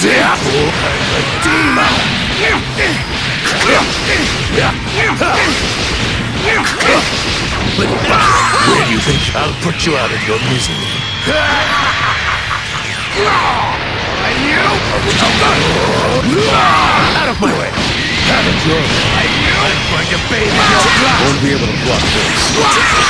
devil, a demon. Where do you think I'll put you out of your misery? And you? Out of my way! Have it your way. I'm going to bathe in your blood! Won't be able to block this.